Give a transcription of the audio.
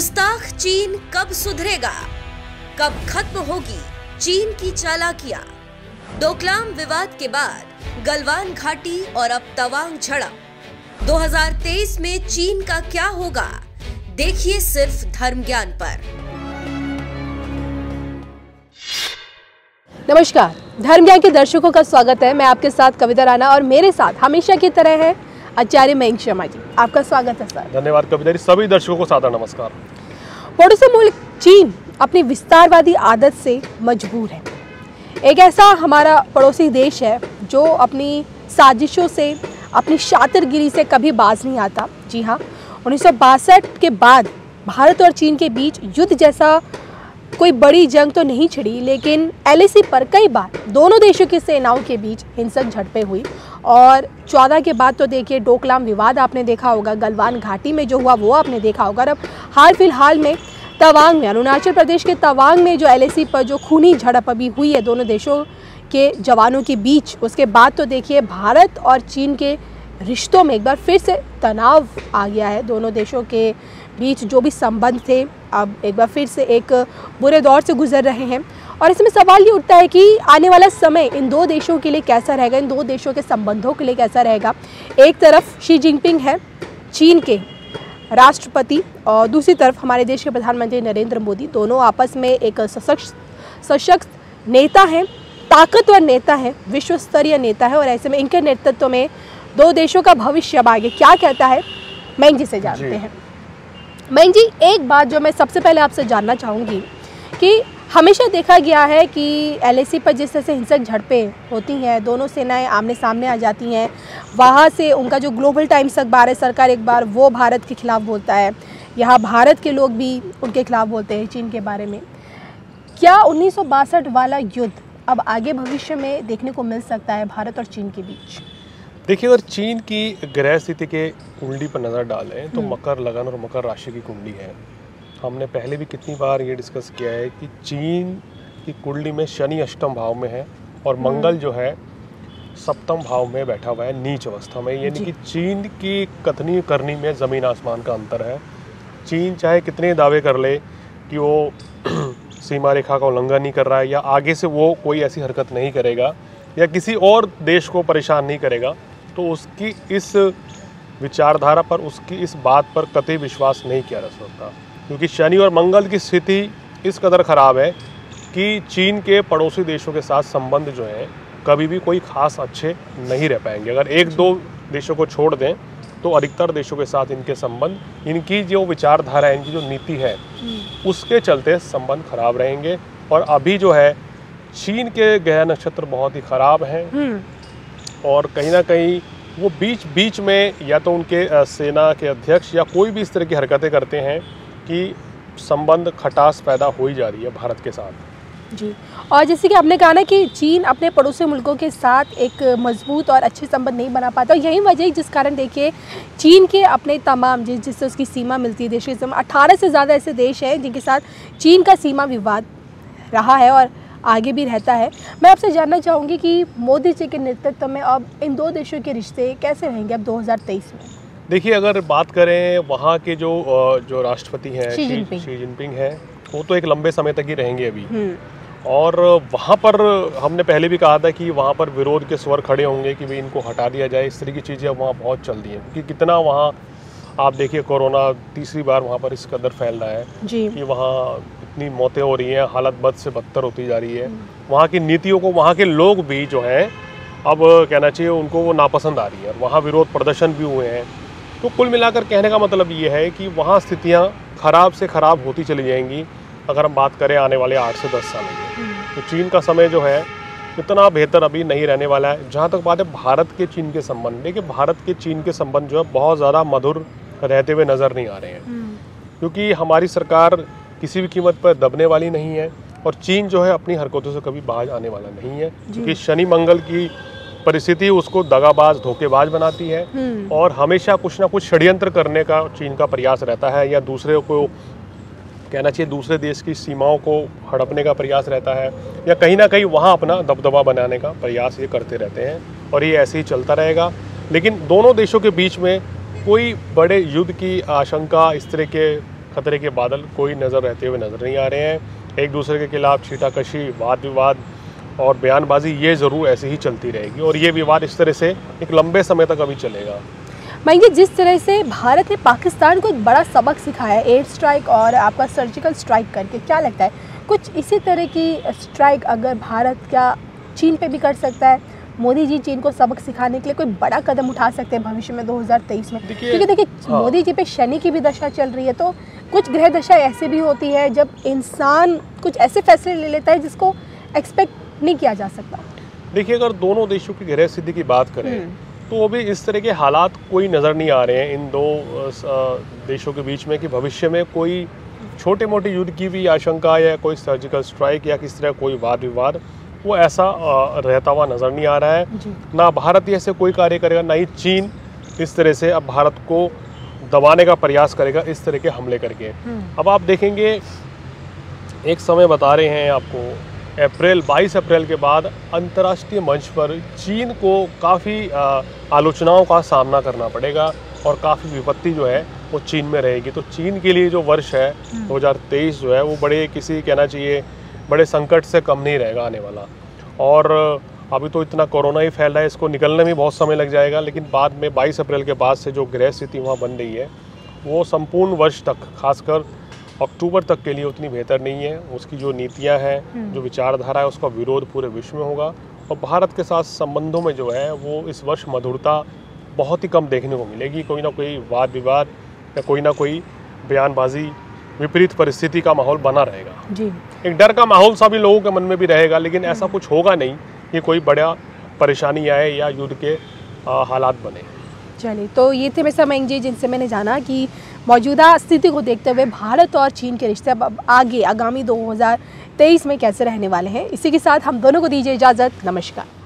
गुस्ताख चीन कब सुधरेगा? कब खत्म होगी चीन की चालाकियाँ? डोकलाम विवाद के बाद गलवान घाटी और अब तवांग झड़प। 2023 में चीन का क्या होगा? देखिए सिर्फ़ धर्म ज्ञान पर। नमस्कार धर्म ज्ञान के दर्शकों का स्वागत है। मैं आपके साथ कविता राणा और मेरे साथ हमेशा की तरह है आचार्य मयंक शर्मा जी आपका स्वागत है सर। धन्यवाद कविता सभी दर्शकों को सादर नमस्कार। पड़ोसी मुल्क चीन अपनी विस्तारवादी आदत से मजबूर है। एक ऐसा हमारा पड़ोसी देश है जो अपनी साजिशों से अपनी शातिरगिरी से कभी बाज नहीं आता। जी हाँ उन्नीस सौ बासठ के बाद भारत और चीन के बीच युद्ध जैसा कोई बड़ी जंग तो नहीं छिड़ी, लेकिन एलएसी पर कई बार दोनों देशों की सेनाओं के बीच हिंसक झड़पें हुई। और चौदह के बाद तो देखिए, डोकलाम विवाद आपने देखा होगा, गलवान घाटी में जो हुआ वो आपने देखा होगा। और अब हाल फ़िलहाल में तवांग में, अरुणाचल प्रदेश के तवांग में जो एलएसी पर जो खूनी झड़प अभी हुई है दोनों देशों के जवानों के बीच, उसके बाद तो देखिए भारत और चीन के रिश्तों में एक बार फिर से तनाव आ गया है दोनों देशों के बीच जो भी संबंध थे अब एक बार फिर से एक बुरे दौर से गुजर रहे हैं। और इसमें सवाल ये उठता है कि आने वाला समय इन दो देशों के लिए कैसा रहेगा इन दो देशों के संबंधों के लिए कैसा रहेगा? एक तरफ़ शी जिनपिंग है चीन के राष्ट्रपति और दूसरी तरफ़ हमारे देश के प्रधानमंत्री नरेंद्र मोदी। दोनों आपस में एक सशक्त सशक्त नेता हैं ताकतवर नेता है विश्व स्तरीय नेता है और ऐसे में इनके नेतृत्व में दो देशों का भविष्य अब आगे क्या कहता है मैं जी से जानते हैं। मैं जी, एक बात जो मैं सबसे पहले आपसे जानना चाहूँगी कि हमेशा देखा गया है कि एलएसी पर जिस तरह से हिंसक झड़पें होती हैं, दोनों सेनाएँ आमने सामने आ जाती हैं, वहाँ से उनका जो ग्लोबल टाइम्स अखबार है, सरकार एक बार वो भारत के खिलाफ बोलता है। यहाँ भारत के लोग भी उनके खिलाफ बोलते हैं चीन के बारे में। क्या उन्नीस सौ बासठ वाला युद्ध अब आगे भविष्य में देखने को मिल सकता है भारत और चीन के बीच? देखिए अगर चीन की ग्रह स्थिति के कुंडली पर नज़र डालें तो मकर लगन और मकर राशि की कुंडली है। हमने पहले भी कितनी बार ये डिस्कस किया है कि चीन की कुंडली में शनि अष्टम भाव में है और मंगल जो है सप्तम भाव में बैठा हुआ है नीच अवस्था में। यानी कि चीन की कथनी करनी में ज़मीन आसमान का अंतर है। चीन चाहे कितने दावे कर ले कि वो सीमा रेखा का उल्लंघन नहीं कर रहा है या आगे से वो कोई ऐसी हरकत नहीं करेगा या किसी और देश को परेशान नहीं करेगा तो उसकी इस विचारधारा पर, उसकी इस बात पर कतई विश्वास नहीं किया जा सकता। क्योंकि शनि और मंगल की स्थिति इस कदर ख़राब है कि चीन के पड़ोसी देशों के साथ संबंध जो हैं, कभी भी कोई खास अच्छे नहीं रह पाएँगे। अगर एक दो देशों को छोड़ दें तो अधिकतर देशों के साथ इनके संबंध, इनकी जो विचारधारा है इनकी जो नीति है, उसके चलते संबंध खराब रहेंगे। और अभी जो है, चीन के गया नक्षत्र बहुत ही खराब हैं। और कहीं ना कहीं वो बीच बीच में या तो उनके सेना के अध्यक्ष या कोई भी इस तरह की हरकतें करते हैं कि संबंध खटास पैदा हो ही जा रही है भारत के साथ। जी। और जैसे कि आपने कहा ना कि चीन अपने पड़ोसी मुल्कों के साथ एक मज़बूत और अच्छे संबंध नहीं बना पाता, और यही वजह जिस कारण देखिए, चीन के अपने तमाम जिस, जिससे उसकी सीमा मिलती है, देश की अठारह से ज़्यादा ऐसे देश हैं जिनके साथ चीन का सीमा विवाद रहा है और आगे भी रहता है। मैं आपसे जानना चाहूँगी कि मोदी जी के नेतृत्व में अब इन दो देशों के रिश्ते कैसे रहेंगे अब 2023 में? देखिए अगर बात करें वहाँ के जो जो राष्ट्रपति हैं शी जिनपिंग है वो तो एक लंबे समय तक ही रहेंगे अभी। और वहाँ पर हमने पहले भी कहा था कि वहाँ पर विरोध के स्वर खड़े होंगे कि भाई इनको हटा दिया जाए। इस तरह की चीज़ें वहाँ बहुत चल रही हैं क्योंकि कितना वहाँ आप देखिए कोरोना तीसरी बार वहाँ पर इस कदर फैल रहा है जी। कि वहाँ इतनी मौतें हो रही हैं हालत बद से बदतर होती जा रही है। वहाँ की नीतियों को वहाँ के लोग भी जो हैं अब कहना चाहिए उनको वो नापसंद आ रही है और वहाँ विरोध प्रदर्शन भी हुए हैं। तो कुल मिलाकर कहने का मतलब ये है कि वहाँ स्थितियाँ खराब से ख़राब होती चली जाएँगी अगर हम बात करें आने वाले आठ से दस सालों में तो चीन का समय जो है इतना बेहतर अभी नहीं रहने वाला है। जहाँ तक बात है भारत के चीन के संबंध देखिए भारत के चीन के संबंध जो है बहुत ज़्यादा मधुर रहते हुए नज़र नहीं आ रहे हैं। क्योंकि हमारी सरकार किसी भी कीमत पर दबने वाली नहीं है और चीन जो है अपनी हरकतों से कभी बाज आने वाला नहीं है क्योंकि शनि मंगल की परिस्थिति उसको दगाबाज धोखेबाज बनाती है और हमेशा कुछ ना कुछ षड्यंत्र करने का चीन का प्रयास रहता है या दूसरे को कहना चाहिए दूसरे देश की सीमाओं को हड़पने का प्रयास रहता है या कहीं ना कहीं वहाँ अपना दबदबा बनाने का प्रयास ये करते रहते हैं और ये ऐसे ही चलता रहेगा। लेकिन दोनों देशों के बीच में कोई बड़े युद्ध की आशंका इस तरह के खतरे के बादल कोई नज़र रहते हुए नज़र नहीं आ रहे हैं। एक दूसरे के खिलाफ छीटाकशी वाद विवाद और बयानबाजी ये ज़रूर ऐसे ही चलती रहेगी। और ये विवाद इस तरह से एक लंबे समय तक अभी चलेगा। जी जिस तरह से भारत ने पाकिस्तान को एक बड़ा सबक सिखाया एयर स्ट्राइक और आपका सर्जिकल स्ट्राइक करके क्या लगता है? कुछ इसी तरह की स्ट्राइक अगर भारत क्या चीन पे भी कर सकता है? मोदी जी चीन को सबक सिखाने के लिए कोई बड़ा कदम उठा सकते हैं भविष्य में 2023 में? क्योंकि देखिए हाँ। मोदी जी पे शनि की भी दशा चल रही है तो कुछ ग्रह दशा ऐसे भी होती है जब इंसान कुछ ऐसे फैसले ले लेता है जिसको एक्सपेक्ट नहीं किया जा सकता। देखिए अगर दोनों देशों की गृह स्थिति की बात करें हम्म। तो अभी इस तरह के हालात कोई नज़र नहीं आ रहे हैं इन दो देशों के बीच में कि भविष्य में कोई छोटे मोटे युद्ध की भी आशंका या कोई सर्जिकल स्ट्राइक या किसी तरह कोई वाद विवाद वो ऐसा रहता हुआ नज़र नहीं आ रहा है। ना भारत ही ऐसे कोई कार्य करेगा ना ही चीन इस तरह से अब भारत को दबाने का प्रयास करेगा इस तरह के हमले करके। हम्म। अब आप देखेंगे एक समय बता रहे हैं आपको अप्रैल 22 अप्रैल के बाद अंतर्राष्ट्रीय मंच पर चीन को काफ़ी आलोचनाओं का सामना करना पड़ेगा और काफ़ी विपत्ति जो है वो चीन में रहेगी। तो चीन के लिए जो वर्ष है 2023 जो है वो बड़े किसी कहना चाहिए बड़े संकट से कम नहीं रहेगा आने वाला। और अभी तो इतना कोरोना ही फैल रहा है इसको निकलने में बहुत समय लग जाएगा लेकिन बाद में 22 अप्रैल के बाद से जो गृह स्थिति वहाँ बन रही है वो संपूर्ण वर्ष तक खासकर अक्टूबर तक के लिए उतनी बेहतर नहीं है। उसकी जो नीतियाँ हैं जो विचारधारा है उसका विरोध पूरे विश्व में होगा। और भारत के साथ संबंधों में जो है वो इस वर्ष मधुरता बहुत ही कम देखने को मिलेगी। कोई ना कोई वाद विवाद या कोई ना कोई बयानबाजी विपरीत परिस्थिति का माहौल बना रहेगा। जी। एक डर का माहौल सभी लोगों के मन में भी रहेगा लेकिन ऐसा कुछ होगा नहीं। कि कोई बड़ा परेशानी आए या युद्ध के हालात बने। चलिए तो ये थे मिस्टर मैंग जी जिनसे मैंने जाना कि मौजूदा स्थिति को देखते हुए भारत और चीन के रिश्ते अब आगे, आगामी 2023 में कैसे रहने वाले हैं। इसी के साथ हम दोनों को दीजिए इजाज़त। नमस्कार।